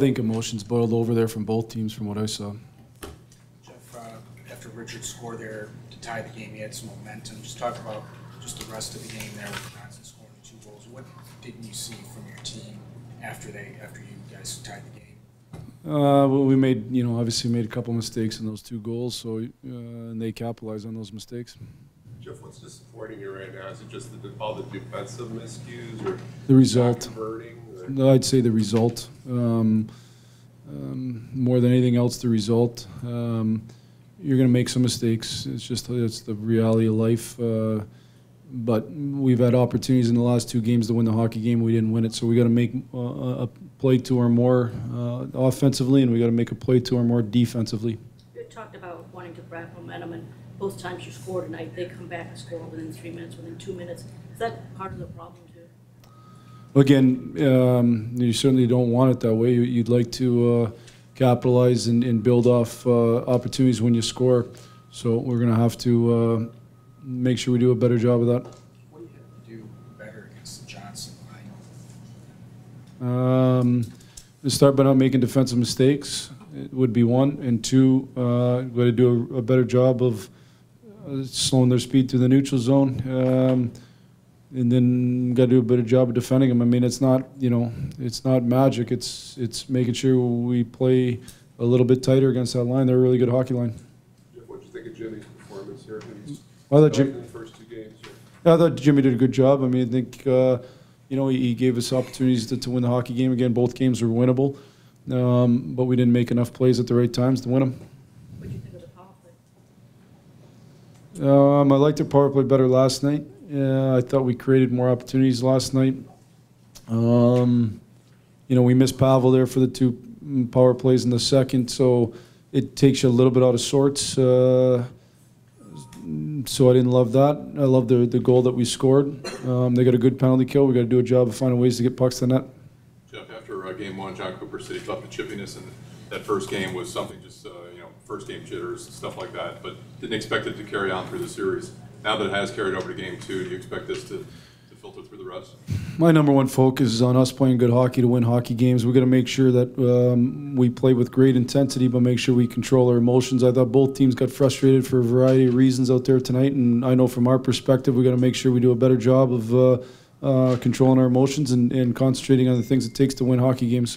I think emotions boiled over there from both teams from what I saw. Jeff, uh, after Richard scored there to tie the game, he had some momentum. Just talk about just the rest of the game there with Johnson scoring two goals. What didn't you see from your team after they, after you guys tied the game? Uh, well, we made, you know, obviously made a couple mistakes in those two goals, so uh, and they capitalized on those mistakes. Jeff, what's disappointing you right now? Is it just the, all the defensive miscues or The result. not converting? I'd say the result. Um, um, more than anything else, the result. Um, you're going to make some mistakes. It's just it's the reality of life. Uh, but we've had opportunities in the last two games to win the hockey game. We didn't win it, so we got to make uh, a play to or more uh, offensively, and we got to make a play to or more defensively. You talked about wanting to grab momentum, and both times you score tonight, they come back and score within three minutes, within two minutes. Is that part of the problem? Again, um, you certainly don't want it that way. You- You'd like to uh, capitalize and, and build off uh, opportunities when you score. So we're going to have to uh, make sure we do a better job of that. What do you have to do better against the Johnson line? Um, start by not making defensive mistakes it would be one, and two, uh, got to do a, a better job of uh, slowing their speed through the neutral zone, um, and then got to do a better job of defending them. I mean, it's not you know, it's not magic. It's it's making sure we play a little bit tighter against that line. They're a really good hockey line. Jeff, what'd you think of Jimmy's performance here? He's I thought Jim, in the first two games. here. I thought Jimmy did a good job. I mean, I think, uh, you know, he, he gave us opportunities to, to win the hockey game. Again, both games were winnable, um, but we didn't make enough plays at the right times to win them. What do you think of the power play? Um, I liked our power play better last night. Yeah, I thought we created more opportunities last night. Um, you know, we missed Pavel there for the two mm, power plays in the second, so it takes you a little bit out of sorts. Uh, so I didn't love that. I love the the goal that we scored. Um, they got a good penalty kill. We got to do a job of finding ways to get pucks to net. Jeff, after uh, game one, Jon Cooper said he thought the chippiness in that first game was something just, uh, you know, first game jitters, stuff like that, but didn't expect it to carry on through the series. Now that it has carried over to game two, do you expect this to, to filter through the rest? My number one focus is on us playing good hockey to win hockey games. we got to make sure that um, we play with great intensity, but make sure we control our emotions. I thought both teams got frustrated for a variety of reasons out there tonight, and I know from our perspective, we've got to make sure we do a better job of uh, uh, controlling our emotions and, and concentrating on the things it takes to win hockey games.